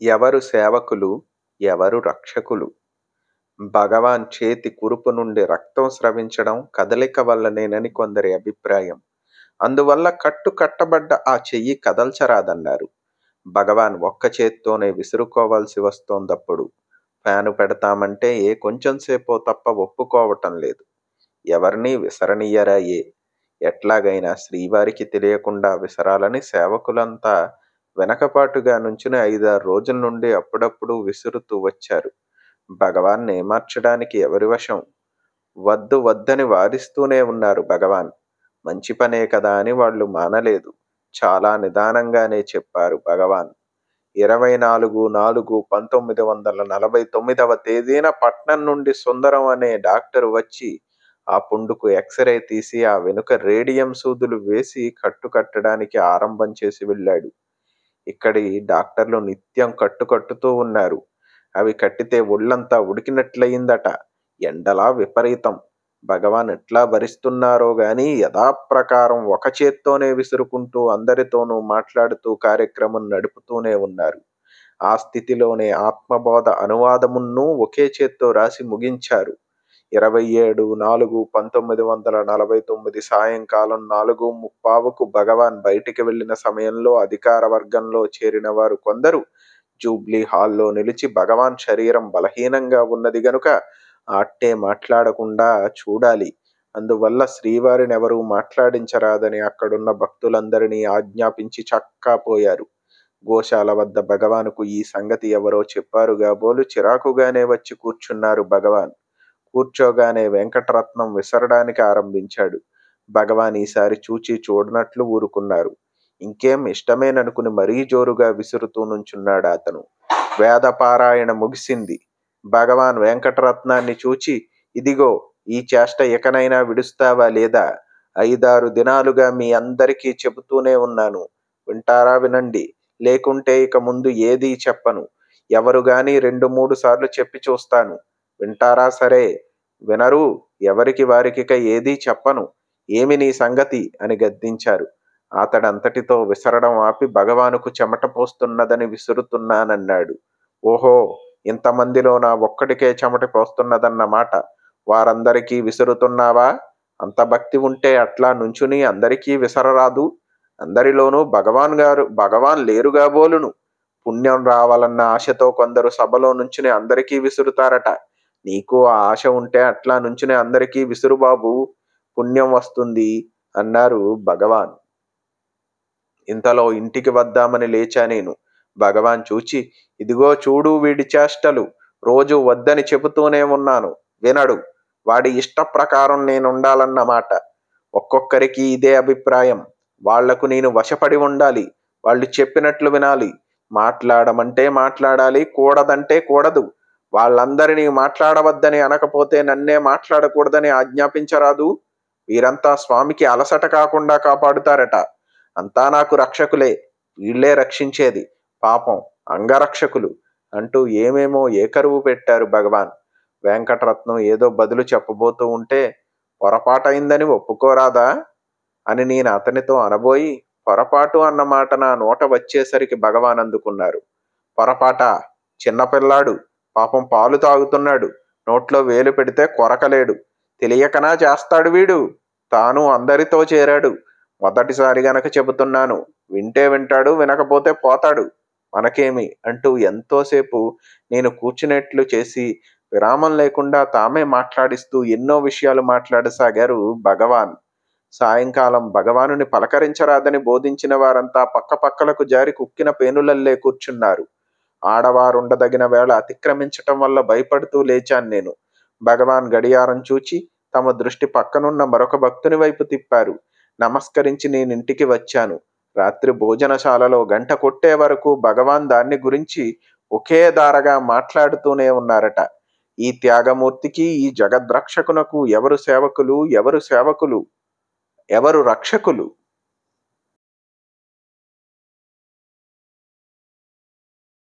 ఎవరు సేవకులు ఎవరు రక్షకులు? భగవాన్ చేతి కురుపు నుండి రక్తం స్రవించడం కదలిక వల్లనేనని కొందరి అభిప్రాయం. అందువల్ల కట్టు కట్టబడ్డ ఆ చెయ్యి కదల్చరాదన్నారు. భగవాన్ ఒక్క చేత్తోనే విసురుకోవాల్సి వస్తోందప్పుడు. ఫ్యాను పెడతామంటే ఏ కొంచెంసేపో తప్ప ఒప్పుకోవటం లేదు. ఎవరినీ విసరనీయరాయే? ఏ ఎట్లాగైనా శ్రీవారికి తెలియకుండా విసరాలని సేవకులంతా వెనకపాటుగా నుంచుని ఐదారు రోజుల నుండి అప్పుడప్పుడు విసురుతూ వచ్చారు. భగవాన్ ఏమార్చడానికి ఎవరి వశం? వద్దు వద్దని వారిస్తూనే ఉన్నారు భగవాన్. మంచి పనే కదా అని వాళ్ళు మానలేదు. చాలా నిదానంగానే చెప్పారు భగవాన్. ఇరవై నాలుగు నాలుగు పంతొమ్మిది వందల నలభై తొమ్మిదవ తేదీన పట్నం నుండి సుందరం అనే డాక్టర్ వచ్చి ఆ పుండుకు ఎక్స్రే తీసి ఆ వెనుక రేడియం సూదులు వేసి కట్టు కట్టడానికి ఆరంభం చేసి వెళ్ళాడు. ఇక్కడి డాక్టర్లు నిత్యం కట్టు కట్టుతూ ఉన్నారు. అవి కట్టితే ఒళ్ళంతా ఉడికినట్లయిందట. ఎండలా విపరీతం. భగవాన్ ఎట్లా భరిస్తున్నారో గాని యథాప్రకారం ఒక చేత్తోనే విసురుకుంటూ అందరితోనూ మాట్లాడుతూ కార్యక్రమం నడుపుతూనే ఉన్నారు. ఆ స్థితిలోనే ఆత్మబోధ అనువాదమును ఒకే చేత్తో రాసి ముగించారు. ఇరవై ఏడు నాలుగు పంతొమ్మిది వందల నలభై తొమ్మిది సాయంకాలం నాలుగు ముప్పావుకు భగవాన్ బయటికి వెళ్ళిన సమయంలో అధికార వర్గంలో చేరిన వారు కొందరు జూబ్లీ హాల్లో నిలిచి భగవాన్ శరీరం బలహీనంగా ఉన్నది గనుక అట్టే మాట్లాడకుండా చూడాలి. అందువల్ల శ్రీవారిని ఎవరూ మాట్లాడించరాదని అక్కడున్న భక్తులందరినీ ఆజ్ఞాపించి చక్కాపోయారు. గోశాల వద్ద భగవానుకు ఈ సంగతి ఎవరో చెప్పారుగా బోలు చిరాకుగానే వచ్చి కూర్చున్నారు భగవాన్. కూర్చోగానే వెంకటరత్నం విసరడానికి ఆరంభించాడు. భగవాన్ ఈసారి చూచి చూడనట్లు ఊరుకున్నారు. ఇంకేం ఇష్టమేననుకుని మరీ జోరుగా విసురుతూ నుంచున్నాడు అతను. వేద పారాయణ ముగిసింది. భగవాన్ వెంకటరత్నాన్ని చూచి ఇదిగో ఈ చేష్ట ఎకనైనా విడుస్తావా లేదా? ఐదారు దినాలుగా మీ అందరికీ చెబుతూనే ఉన్నాను. వింటారా వినండి. లేకుంటే ఇక ముందు ఏదీ చెప్పను. ఎవరు గాని రెండు మూడు సార్లు చెప్పి చూస్తాను. వింటారా సరే? వినరు ఎవరికి వారికిక ఏదీ చెప్పను ఏమి నీ సంగతి? అని గద్దించారు. అతడంతటితో విసరడం ఆపి భగవానుకు చెమట పోస్తున్నదని విసురుతున్నానన్నాడు. ఓహో ఇంతమందిలో నా ఒక్కడికే చెమట పోస్తున్నదన్నమాట వారందరికీ విసురుతున్నావా? అంత భక్తి ఉంటే అట్లా నుంచుని అందరికీ విసరరాదు. అందరిలోనూ భగవాన్ గారు భగవాన్ లేరుగా బోలును. పుణ్యం రావాలన్న ఆశతో కొందరు సభలో నుంచుని అందరికీ విసురుతారట. నీకు ఆ ఆశ ఉంటే అట్లా నుంచుని అందరికీ విసురుబాబు పుణ్యం వస్తుంది అన్నారు భగవాన్. ఇంతలో ఇంటికి వద్దామని లేచా నేను. భగవాన్ చూచి ఇదిగో చూడు వీడి చేష్టలు రోజు వద్దని చెబుతూనే ఉన్నాను. వినడు వాడి ఇష్ట ప్రకారం నేనుండాలన్నమాట ఒక్కొక్కరికి ఇదే అభిప్రాయం. వాళ్ళకు నేను వశపడి ఉండాలి వాళ్ళు చెప్పినట్లు వినాలి. మాట్లాడమంటే మాట్లాడాలి కూడదంటే కూడదు. వాళ్ళందరినీ మాట్లాడవద్దని అనకపోతే నన్నే మాట్లాడకూడదని ఆజ్ఞాపించరాదు. వీరంతా స్వామికి అలసట కాకుండా కాపాడుతారట. అంతా నాకు రక్షకులే. వీళ్ళే రక్షించేది. పాపం అంగరక్షకులు అంటూ ఏమేమో ఏకరువు పెట్టారు భగవాన్. వెంకటరత్నం ఏదో బదులు చెప్పబోతూ ఉంటే పొరపాటైందని ఒప్పుకోరాదా? అని నేను అతనితో అనబోయి పొరపాటు అన్నమాట నా నోట వచ్చేసరికి భగవాన్ అందుకున్నారు. పొరపాట? చిన్నపిల్లాడు పాపం పాలు తాగుతున్నాడు. నోట్లో వేలు పెడితే కొరకలేడు. తెలియకనా చేస్తాడు వీడు? తాను అందరితో చేరాడు. మొదటిసారి గనక చెబుతున్నాను వింటే వింటాడు వినకపోతే పోతాడు. మనకేమి? అంటూ ఎంతోసేపు నేను కూర్చునేట్లు చేసి విరామం లేకుండా తామే మాట్లాడిస్తూ ఎన్నో విషయాలు మాట్లాడసాగారు భగవాన్. సాయంకాలం భగవానుని పలకరించరాదని బోధించిన వారంతా పక్కపక్కలకు జారి కుక్కిన పేనులల్లే కూర్చున్నారు. ఆడవారుండదగిన వేళ అతిక్రమించటం వల్ల భయపడుతూ లేచాను నేను. భగవాన్ గడియారం చూచి తమ దృష్టి పక్కనున్న మరొక భక్తుని వైపు తిప్పారు. నమస్కరించి నేను ఇంటికి వచ్చాను. రాత్రి భోజనశాలలో గంట కొట్టే వరకు భగవాన్ దాన్ని గురించి ఒకే దారగా మాట్లాడుతూనే ఉన్నారట. ఈ త్యాగమూర్తికి ఈ జగద్రక్షకునకు ఎవరు సేవకులు? ఎవరు సేవకులు? ఎవరు రక్షకులు?